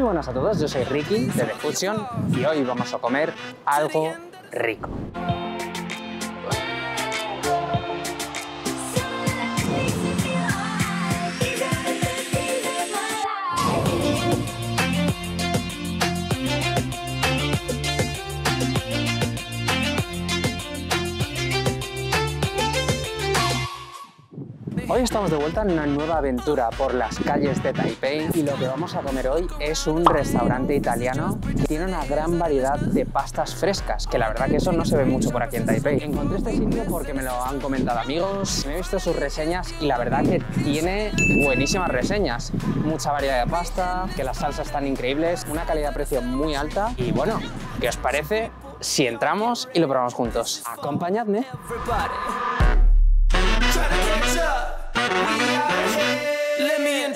buenas a todos, yo soy Ricky de The Fusion y hoy vamos a comer algo rico. Estamos de vuelta en una nueva aventura por las calles de Taipei y lo que vamos a comer hoy es un restaurante italiano que tiene una gran variedad de pastas frescas, que la verdad que eso no se ve mucho por aquí en Taipei. Encontré este sitio porque me lo han comentado amigos, me he visto sus reseñas y la verdad que tiene buenísimas reseñas. Mucha variedad de pasta, que las salsas están increíbles, una calidad-precio muy alta y bueno, ¿qué os parece si entramos y lo probamos juntos? Acompañadme.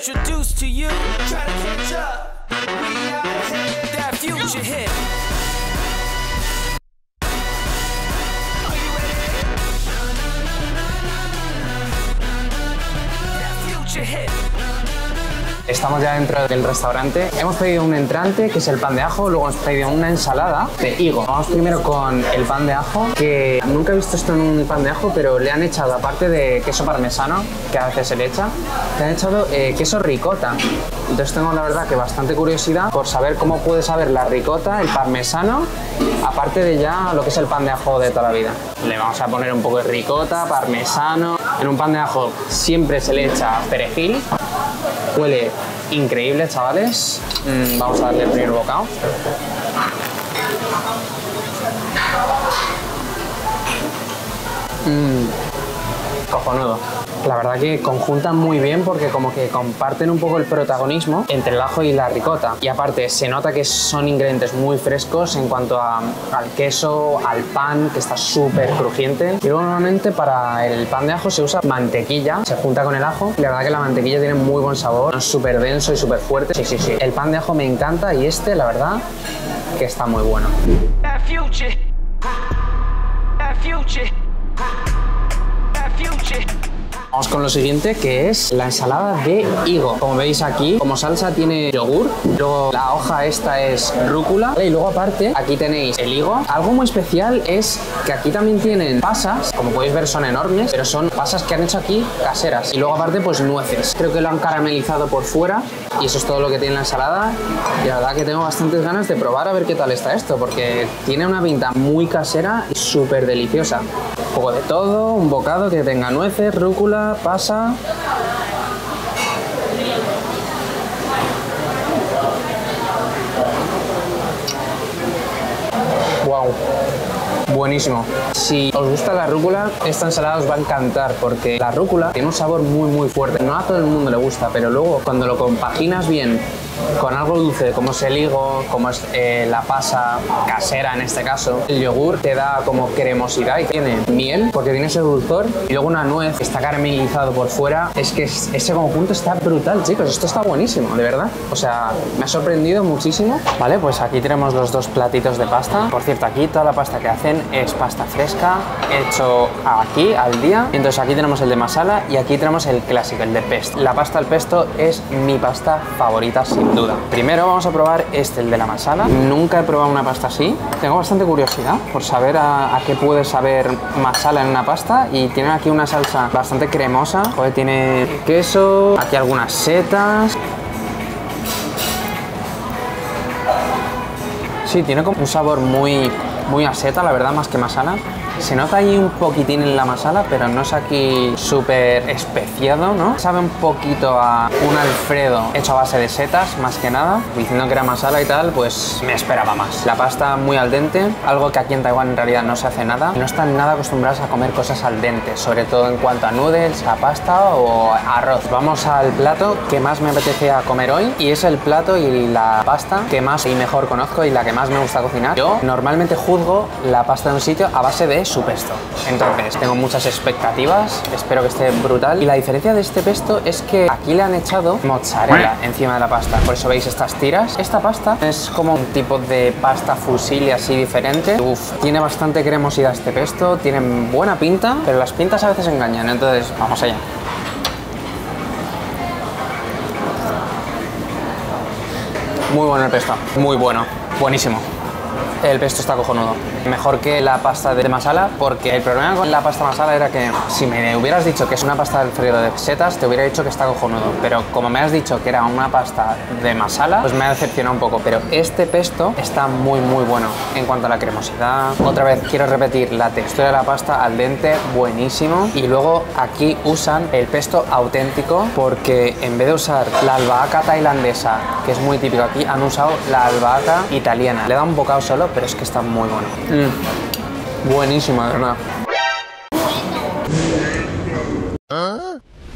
Introduce to you. Try to catch up. That future hit. Estamos ya dentro del restaurante. Hemos pedido un entrante, que es el pan de ajo, luego hemos pedido una ensalada de higo. Vamos primero con el pan de ajo, que nunca he visto esto en un pan de ajo, pero le han echado, aparte de queso parmesano, que a veces se le echa, le han echado eh, queso ricota. Entonces tengo la verdad que bastante curiosidad por saber cómo puede saber la ricota, el parmesano, aparte de ya lo que es el pan de ajo de toda la vida. Le vamos a poner un poco de ricota, parmesano. En un pan de ajo siempre se le echa perejil, Huele increíble, chavales. Mm, vamos a darle el primer bocado. Mmm, cojonudo. La verdad que conjuntan muy bien porque como que comparten un poco el protagonismo entre el ajo y la ricota. Y aparte se nota que son ingredientes muy frescos en cuanto al queso, al pan, que está súper crujiente. Y luego normalmente para el pan de ajo se usa mantequilla, se junta con el ajo. La verdad que la mantequilla tiene muy buen sabor, es súper denso y súper fuerte. Sí, sí, sí. El pan de ajo me encanta y este, la verdad, que está muy bueno. That future. Vamos con lo siguiente que es la ensalada de higo. Como veis aquí, como salsa tiene yogur, luego la hoja esta es rúcula y luego aparte aquí tenéis el higo. Algo muy especial es que aquí también tienen pasas, como podéis ver son enormes, pero son pasas que han hecho aquí caseras. Y luego aparte pues nueces. Creo que lo han caramelizado por fuera y eso es todo lo que tiene la ensalada. Y la verdad que tengo bastantes ganas de probar a ver qué tal está esto, porque tiene una pinta muy casera y súper deliciosa. Un poco de todo, un bocado que tenga nueces, rúcula, pasa. Wow. Buenísimo. Si os gusta la rúcula, esta ensalada os va a encantar porque la rúcula tiene un sabor muy muy fuerte. No a todo el mundo le gusta, pero luego cuando lo compaginas bien con algo dulce como es el higo, como es eh, la pasa casera en este caso, el yogur te da como cremosidad y tiene miel porque tiene ese dulzor y luego una nuez que está caramelizado por fuera. Es que es- ese conjunto está brutal, chicos. Esto está buenísimo, de verdad. O sea, me ha sorprendido muchísimo. Vale, pues aquí tenemos los dos platitos de pasta. Por cierto, aquí toda la pasta que hacen es pasta fresca, hecho aquí al día. Entonces aquí tenemos el de masala y aquí tenemos el clásico, el de pesto. La pasta al pesto es mi pasta favorita duda. Primero vamos a probar este, el de la masala. Nunca he probado una pasta así. Tengo bastante curiosidad por saber a, a qué puede saber masala en una pasta y tienen aquí una salsa bastante cremosa. Joder, tiene queso, aquí algunas setas, Sí, tiene como un sabor muy, muy a seta, la verdad, más que masala. Se nota ahí un poquitín en la masala, pero no es aquí súper especiado, ¿no? Sabe un poquito a un alfredo hecho a base de setas, más que nada. Diciendo que era masala y tal, pues me esperaba más. La pasta muy al dente, algo que aquí en Taiwán en realidad no se hace nada. No están nada acostumbrados a comer cosas al dente, sobre todo en cuanto a noodles, a pasta o arroz. Vamos al plato que más me apetece a comer hoy y es el plato y la pasta que más y mejor conozco y la que más me gusta cocinar. Yo normalmente juzgo la pasta de un sitio a base de su pesto. Entonces, tengo muchas expectativas, espero que esté brutal. Y la diferencia de este pesto es que aquí le han echado mozzarella encima de la pasta. Por eso veis estas tiras. Esta pasta es como un tipo de pasta fusilli así diferente. Uf, tiene bastante cremosidad este pesto, tiene buena pinta, pero las pintas a veces engañan. Entonces, vamos allá. Muy bueno el pesto, muy bueno, buenísimo. El pesto está cojonudo. Mejor que la pasta de masala, porque el problema con la pasta masala era que si me hubieras dicho que es una pasta del frío de setas, te hubiera dicho que está cojonudo. Pero como me has dicho que era una pasta de masala, pues me ha decepcionado un poco. Pero este pesto está muy, muy bueno en cuanto a la cremosidad. Otra vez quiero repetir la textura de la pasta al dente, buenísimo. Y luego aquí usan el pesto auténtico, porque en vez de usar la albahaca tailandesa, que es muy típico aquí, han usado la albahaca italiana. Le da un bocado solo, pero es que está muy bueno. Mm. Buenísima, de verdad.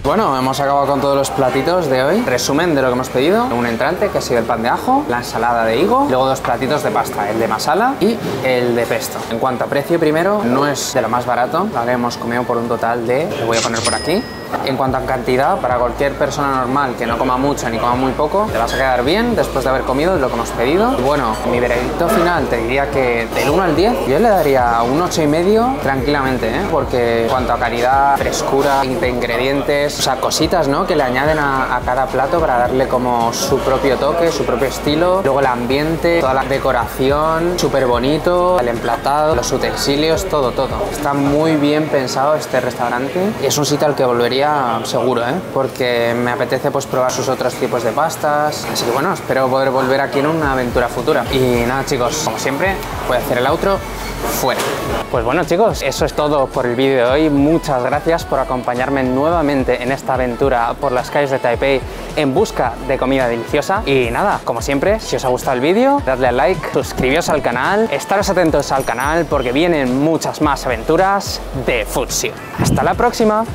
Bueno, hemos acabado con todos los platitos de hoy. Resumen de lo que hemos pedido. Un entrante que ha sido el pan de ajo, la ensalada de higo, luego dos platitos de pasta, el de masala y el de pesto. En cuanto a precio primero, no es de lo más barato, lo hemos comido por un total de, lo voy a poner por aquí, en cuanto a cantidad, para cualquier persona normal que no coma mucho ni coma muy poco, te vas a quedar bien después de haber comido lo que hemos pedido. Bueno, mi veredicto final te diría que del 1 al 10 yo le daría un 8 y medio tranquilamente, ¿eh? porque en cuanto a calidad, frescura, ingredientes, o sea, cositas ¿no? que le añaden a, a cada plato para darle como su propio toque, su propio estilo. Luego el ambiente, toda la decoración, súper bonito, el emplatado, los utensilios, todo, todo. Está muy bien pensado este restaurante es un sitio al que volvería seguro, ¿eh? porque me apetece pues probar sus otros tipos de pastas. Así que bueno, espero poder volver aquí en una aventura futura. Y nada chicos, como siempre, voy a hacer el outro fuera. Pues bueno chicos, eso es todo por el vídeo de hoy. Muchas gracias por acompañarme nuevamente en esta aventura por las calles de Taipei en busca de comida deliciosa. Y nada, como siempre, si os ha gustado el vídeo, dadle al like, suscribíos al canal, estaros atentos al canal porque vienen muchas más aventuras de Futsio. Hasta la próxima.